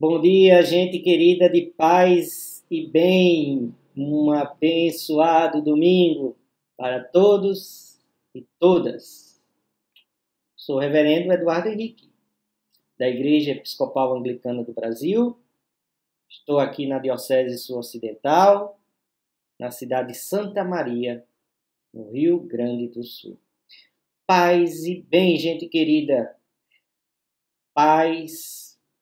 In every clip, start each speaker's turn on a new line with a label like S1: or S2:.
S1: Bom dia, gente querida de paz e bem. Um abençoado domingo para todos e todas. Sou o reverendo Eduardo Henrique, da Igreja Episcopal Anglicana do Brasil. Estou aqui na Diocese Sul-Ocidental, na cidade de Santa Maria, no Rio Grande do Sul. Paz e bem, gente querida. Paz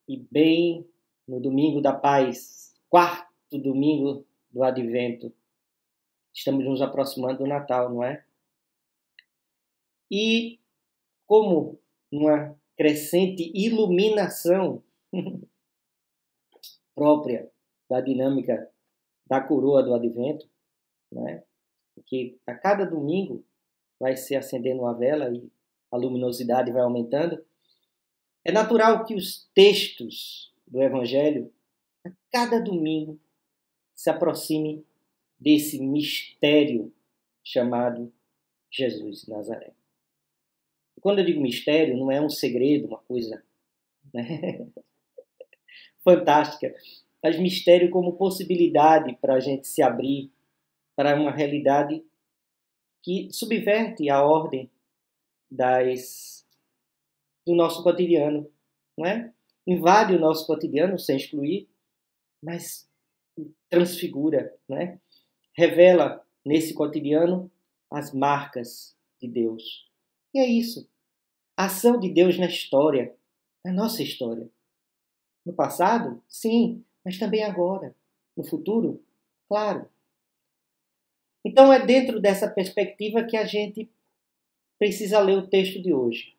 S1: e bem no domingo da paz, quarto domingo do advento. Estamos nos aproximando do Natal, não é? E como uma crescente iluminação própria da dinâmica da coroa do advento, né? que a cada domingo vai se acendendo uma vela e a luminosidade vai aumentando. É natural que os textos do Evangelho, a cada domingo, se aproxime desse mistério chamado Jesus de Nazaré. Quando eu digo mistério, não é um segredo, uma coisa né? fantástica, mas mistério como possibilidade para a gente se abrir para uma realidade que subverte a ordem das, do nosso cotidiano, não é? Invade o nosso cotidiano sem excluir, mas transfigura, né? Revela nesse cotidiano as marcas de Deus. E é isso. A ação de Deus na história, na nossa história. No passado, sim, mas também agora. No futuro, claro. Então é dentro dessa perspectiva que a gente precisa ler o texto de hoje,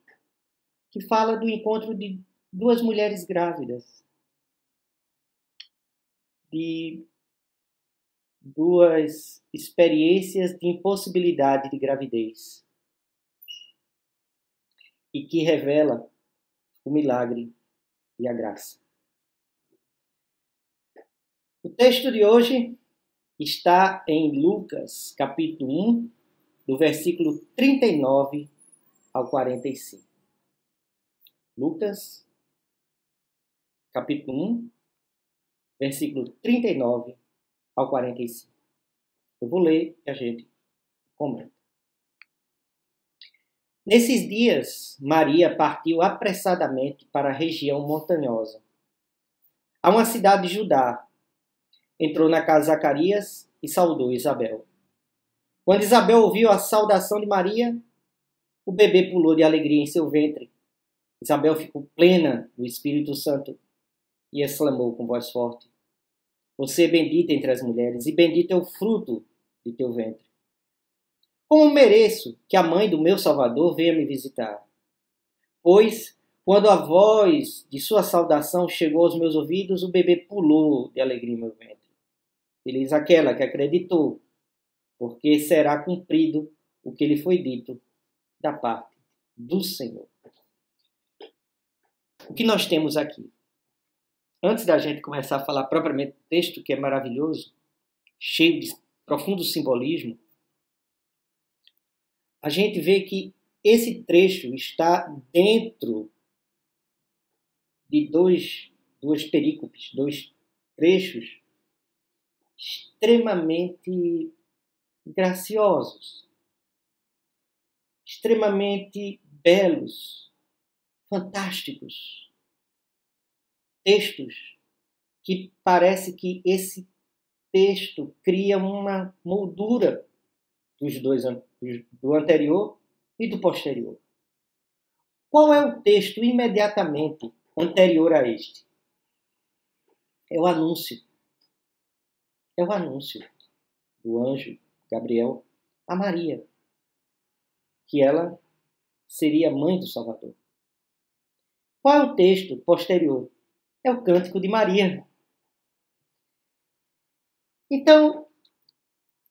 S1: que fala do encontro de duas mulheres grávidas, de duas experiências de impossibilidade de gravidez e que revela o milagre e a graça. O texto de hoje está em Lucas, capítulo 1, do versículo 39 ao 45. Lucas, capítulo 1, versículo 39 ao 45. Eu vou ler e a gente comenta. Nesses dias, Maria partiu apressadamente para a região montanhosa, a uma cidade de Judá, entrou na casa de Zacarias e saudou Isabel. Quando Isabel ouviu a saudação de Maria, o bebê pulou de alegria em seu ventre. Isabel ficou plena do Espírito Santo e exclamou com voz forte: Você é bendita entre as mulheres, e bendito é o fruto de teu ventre. Como mereço que a mãe do meu Salvador venha me visitar? Pois, quando a voz de sua saudação chegou aos meus ouvidos, o bebê pulou de alegria em meu ventre. Feliz aquela que acreditou, porque será cumprido o que lhe foi dito da parte do Senhor. O que nós temos aqui? Antes da gente começar a falar propriamente do texto, que é maravilhoso, cheio de profundo simbolismo, a gente vê que esse trecho está dentro de dois, duas perícopes, dois trechos extremamente graciosos, extremamente belos, fantásticos. Textos que parece que esse texto cria uma moldura dos dois do anterior e do posterior. Qual é o texto imediatamente anterior a este? É o anúncio é o anúncio do anjo Gabriel a Maria, que ela seria mãe do Salvador. Qual é o texto posterior? É o Cântico de Maria. Então,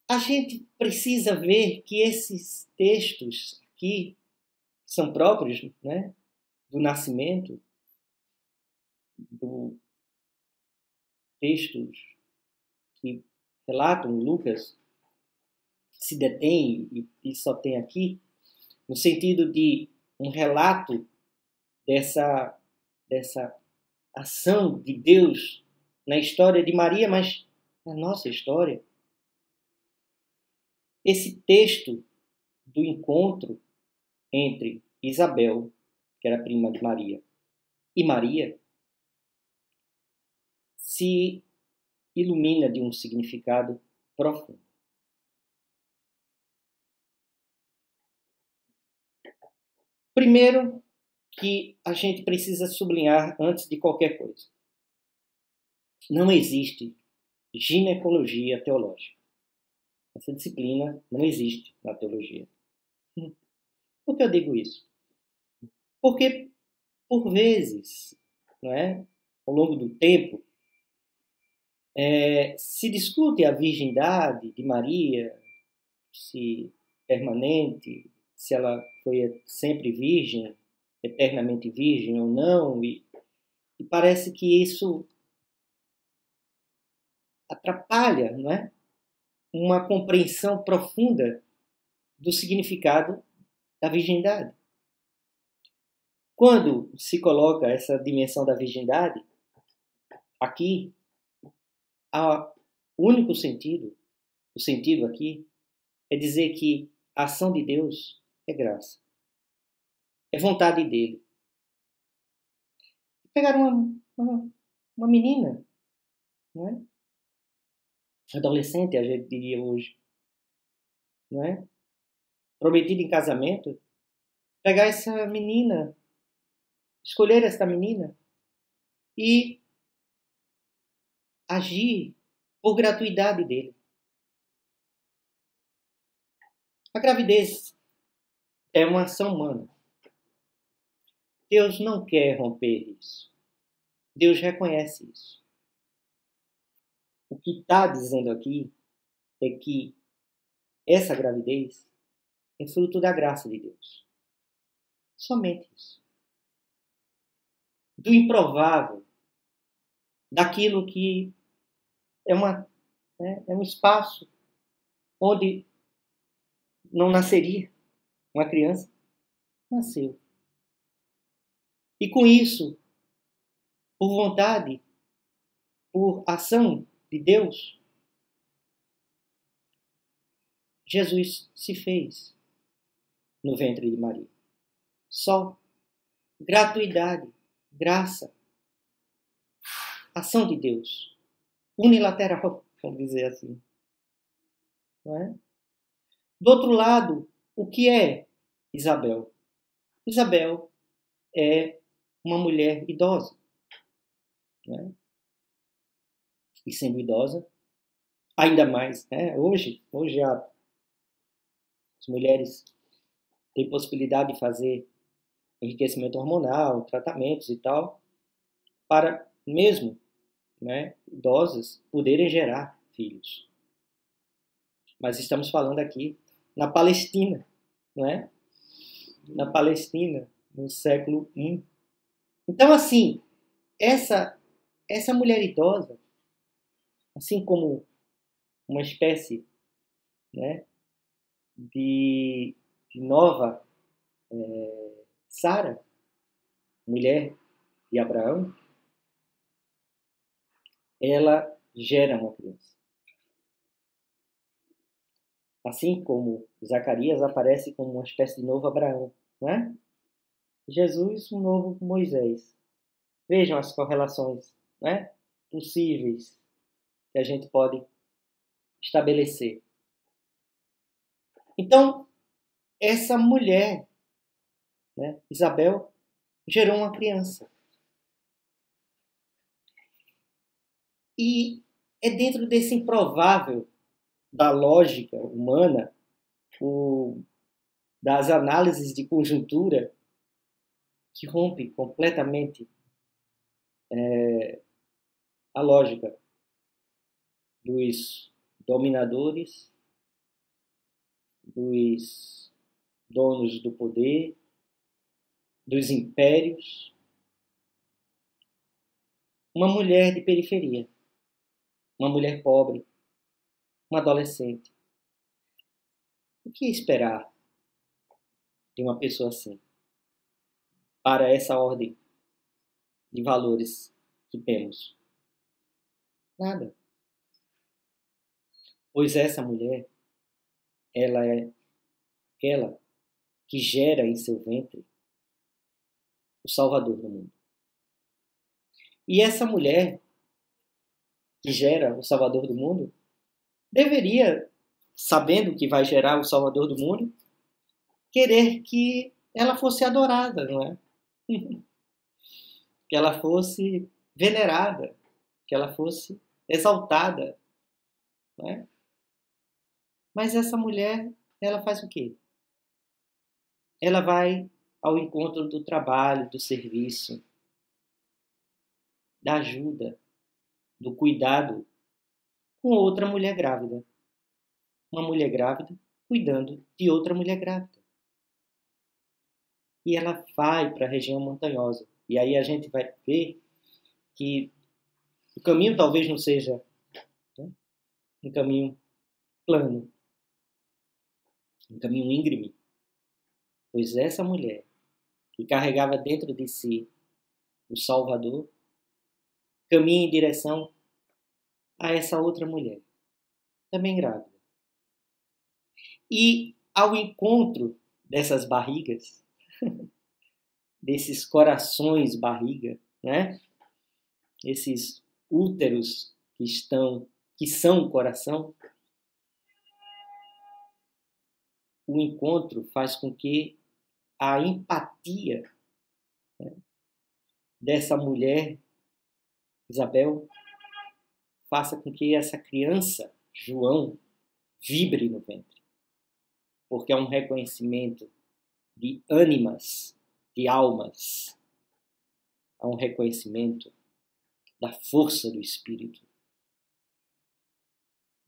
S1: a gente precisa ver que esses textos aqui são próprios né, do nascimento, do textos que relatam Lucas se detém e, e só tem aqui, no sentido de um relato dessa, dessa ação de Deus na história de Maria, mas na nossa história. Esse texto do encontro entre Isabel, que era prima de Maria, e Maria, se ilumina de um significado profundo. Primeiro, que a gente precisa sublinhar antes de qualquer coisa. Não existe ginecologia teológica. Essa disciplina não existe na teologia. Por que eu digo isso? Porque, por vezes, não é, ao longo do tempo, é, se discute a virgindade de Maria, se permanente, se ela foi sempre virgem, eternamente virgem ou não, e, e parece que isso atrapalha não é? uma compreensão profunda do significado da virgindade. Quando se coloca essa dimensão da virgindade, aqui, o único sentido, o sentido aqui, é dizer que a ação de Deus é graça. É vontade dele. Pegar uma, uma, uma menina, não é? Adolescente, a gente diria hoje, não é? Prometida em casamento, pegar essa menina, escolher essa menina e agir por gratuidade dele. A gravidez é uma ação humana. Deus não quer romper isso. Deus reconhece isso. O que está dizendo aqui é que essa gravidez é fruto da graça de Deus. Somente isso. Do improvável, daquilo que é, uma, né, é um espaço onde não nasceria uma criança, nasceu. E com isso, por vontade, por ação de Deus, Jesus se fez no ventre de Maria. Só gratuidade, graça, ação de Deus, unilateral, vamos dizer assim. Não é? Do outro lado, o que é Isabel? Isabel é uma mulher idosa. Né? E sendo idosa, ainda mais, né? hoje, hoje a, as mulheres têm possibilidade de fazer enriquecimento hormonal, tratamentos e tal, para mesmo né, idosas poderem gerar filhos. Mas estamos falando aqui na Palestina, não é? Na Palestina, no século I. Então, assim, essa, essa mulher idosa, assim como uma espécie né, de, de nova é, Sara, mulher de Abraão, ela gera uma criança. Assim como Zacarias aparece como uma espécie de novo Abraão, não é? Jesus, um novo Moisés. Vejam as correlações né, possíveis que a gente pode estabelecer. Então, essa mulher, né, Isabel, gerou uma criança. E é dentro desse improvável da lógica humana, o, das análises de conjuntura, que rompe completamente é, a lógica dos dominadores, dos donos do poder, dos impérios. Uma mulher de periferia, uma mulher pobre, um adolescente. O que esperar de uma pessoa assim? Para essa ordem de valores que temos? Nada. Pois essa mulher, ela é aquela que gera em seu ventre o Salvador do mundo. E essa mulher que gera o Salvador do mundo deveria, sabendo que vai gerar o Salvador do mundo, querer que ela fosse adorada, não é? que ela fosse venerada, que ela fosse exaltada, não é? Mas essa mulher, ela faz o quê? Ela vai ao encontro do trabalho, do serviço, da ajuda, do cuidado com outra mulher grávida. Uma mulher grávida cuidando de outra mulher grávida. E ela vai para a região montanhosa. E aí a gente vai ver que o caminho talvez não seja né, um caminho plano, um caminho íngreme, pois essa mulher que carregava dentro de si o Salvador caminha em direção a essa outra mulher, também grávida. E ao encontro dessas barrigas, desses corações barriga, né? Esses úteros que estão, que são coração, o encontro faz com que a empatia né, dessa mulher, Isabel, faça com que essa criança, João, vibre no ventre. Porque é um reconhecimento de ânimas, de almas. Há um reconhecimento da força do Espírito,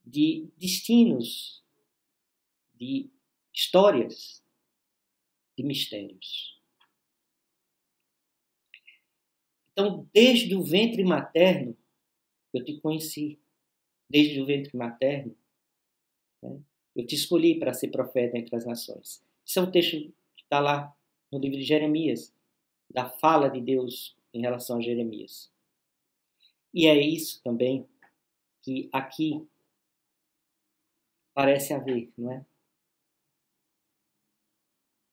S1: de destinos, de histórias de mistérios. Então, desde o ventre materno, eu te conheci. Desde o ventre materno, né? eu te escolhi para ser profeta entre as nações. Esse é um texto está lá no livro de Jeremias, da fala de Deus em relação a Jeremias. E é isso também que aqui parece haver, não é?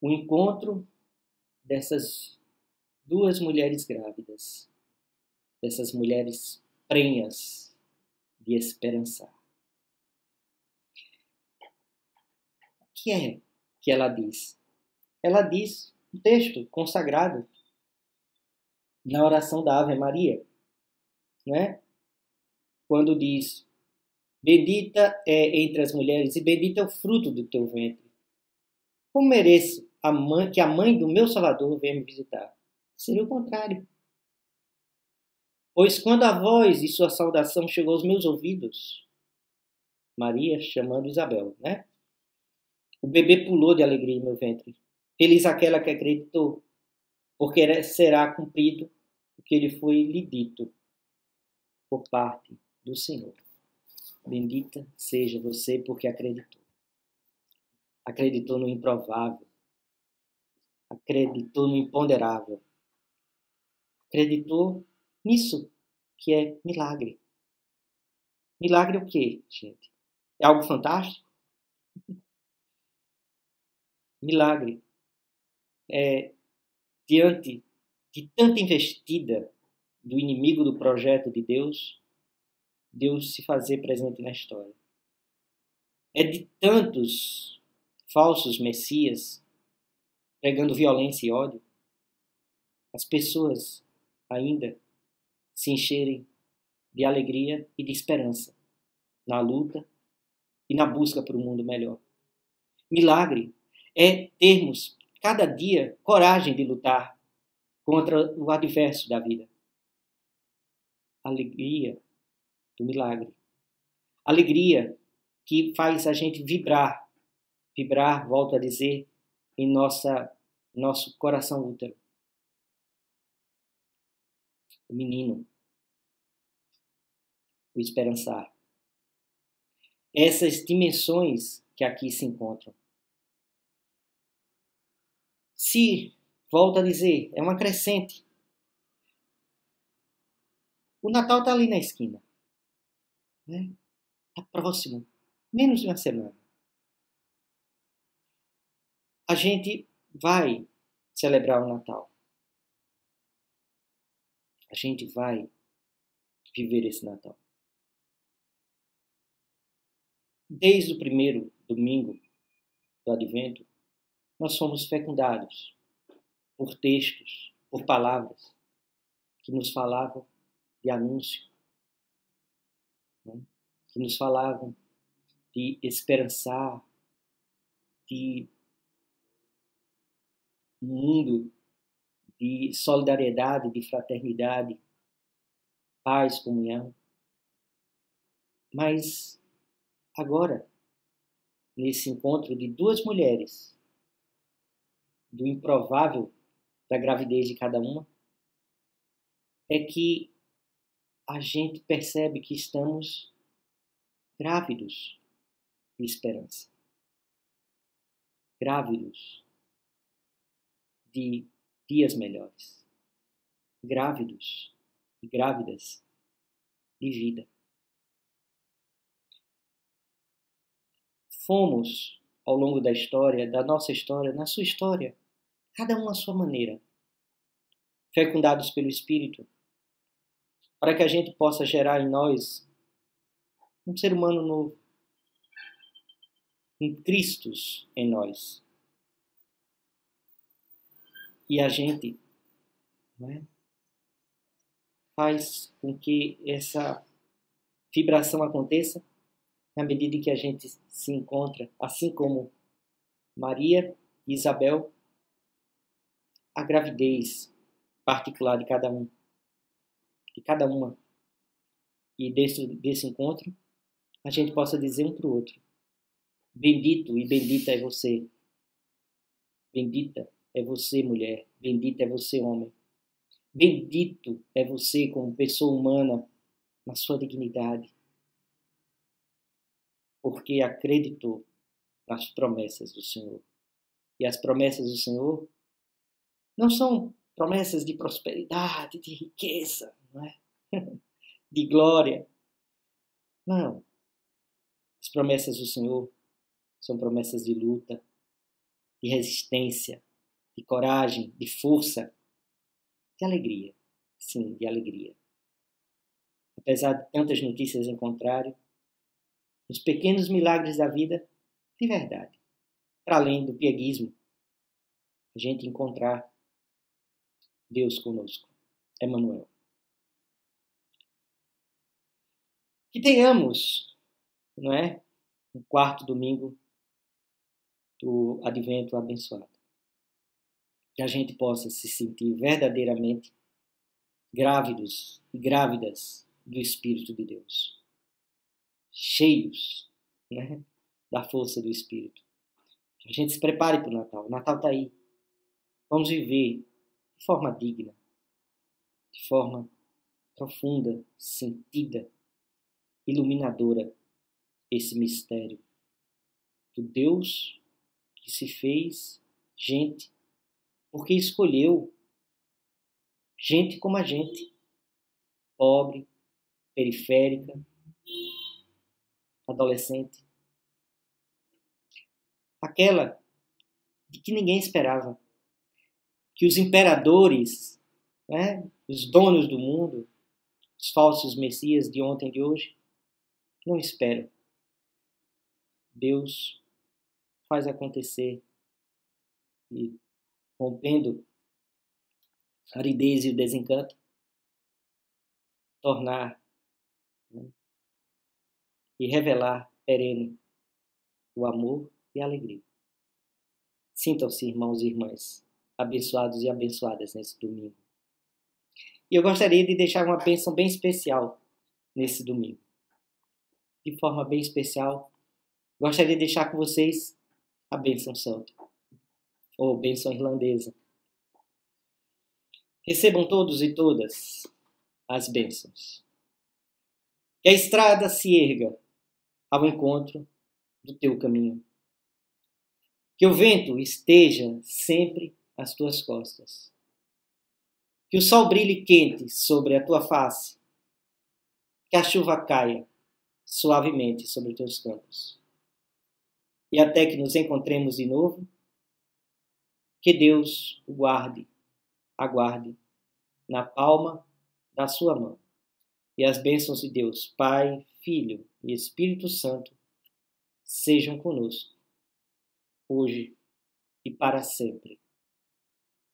S1: o encontro dessas duas mulheres grávidas, dessas mulheres prenhas de esperançar. O que é que ela diz? Ela diz um texto consagrado na oração da Ave Maria, né? Quando diz: Bendita é entre as mulheres e bendito é o fruto do teu ventre. Como mereço a mãe, que a mãe do meu Salvador venha me visitar. Seria o contrário. Pois quando a voz de sua saudação chegou aos meus ouvidos, Maria chamando Isabel, né? O bebê pulou de alegria em meu ventre. Feliz aquela que acreditou, porque será cumprido o que lhe foi lhe dito por parte do Senhor. Bendita seja você porque acreditou. Acreditou no improvável acreditou no imponderável. Acreditou nisso que é milagre. Milagre o quê, gente? É algo fantástico? Milagre é diante de tanta investida do inimigo do projeto de Deus, Deus se fazer presente na história. É de tantos falsos messias pregando violência e ódio, as pessoas ainda se encherem de alegria e de esperança na luta e na busca por um mundo melhor. Milagre é termos cada dia coragem de lutar contra o adverso da vida. Alegria do milagre. Alegria que faz a gente vibrar. Vibrar, volto a dizer, em nossa nosso coração útero. O menino. O esperançar. Essas dimensões que aqui se encontram. Se, volto a dizer, é uma crescente. O Natal está ali na esquina. Está né? Tá próximo. Menos de uma semana. A gente vai celebrar o Natal. A gente vai viver esse Natal. Desde o primeiro domingo do Advento, nós fomos fecundados por textos, por palavras que nos falavam de anúncio, né? que nos falavam de esperançar, de um mundo de solidariedade, de fraternidade, paz, comunhão. Mas agora, nesse encontro de duas mulheres, do improvável da gravidez de cada uma, é que a gente percebe que estamos grávidos de esperança, grávidos de dias melhores, grávidos e grávidas de vida. Fomos, ao longo da história, da nossa história, na sua história, cada um à sua maneira, fecundados pelo Espírito, para que a gente possa gerar em nós um ser humano novo, um Cristo em nós. E a gente é, faz com que essa vibração aconteça na medida que a gente se encontra, assim como Maria e Isabel, a gravidez particular de cada um de cada uma. E desse, desse encontro, a gente possa dizer um para o outro: Bendito e bendita é você. Bendita é você, mulher. Bendita é você, homem. Bendito é você como pessoa humana na sua dignidade. Porque acreditou nas promessas do Senhor. E as promessas do Senhor não são promessas de prosperidade, de riqueza, não é? de glória. Não. As promessas do Senhor são promessas de luta, de resistência, de coragem, de força, de alegria. Sim, de alegria. Apesar de tantas notícias em contrário, os pequenos milagres da vida, de verdade, para além do pieguismo, a gente encontrar Deus conosco. Emmanuel. Que tenhamos, não é? Um quarto domingo do Advento abençoado. Que a gente possa se sentir verdadeiramente grávidos e grávidas do Espírito de Deus. Cheios né, da força do Espírito. Que a gente se prepare para o Natal. O Natal está aí. Vamos viver de forma digna, de forma profunda, sentida, iluminadora esse mistério do Deus que se fez gente, porque escolheu gente como a gente, pobre, periférica, adolescente, aquela de que ninguém esperava que os imperadores, né, os donos do mundo, os falsos messias de ontem e de hoje, não esperam. Deus faz acontecer e rompendo a aridez e o desencanto, tornar e revelar perene o amor e a alegria. Sintam-se, irmãos e irmãs, abençoados e abençoadas nesse domingo. E eu gostaria de deixar uma bênção bem especial nesse domingo. De forma bem especial, gostaria de deixar com vocês a bênção santa, ou bênção irlandesa. Recebam todos e todas as bênçãos. Que a estrada se erga ao encontro do teu caminho. Que o vento esteja sempre as tuas costas. Que o sol brilhe quente sobre a tua face Que a chuva caia suavemente sobre teus campos. E até que nos encontremos de novo, que Deus o guarde, aguarde na palma da sua mão. E as bênçãos de Deus, Pai, Filho e Espírito Santo, sejam conosco, hoje e para sempre.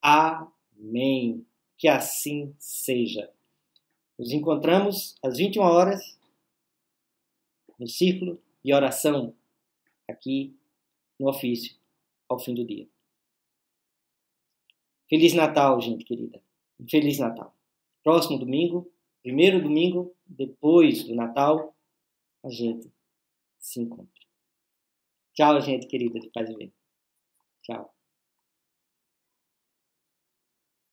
S1: Amém. Que assim seja. Nos encontramos às 21 horas no círculo de oração aqui no ofício ao fim do dia. Feliz Natal, gente querida. Feliz Natal. Próximo domingo, primeiro domingo depois do Natal, a gente se encontra. Tchau, gente querida de paz e bem. Tchau.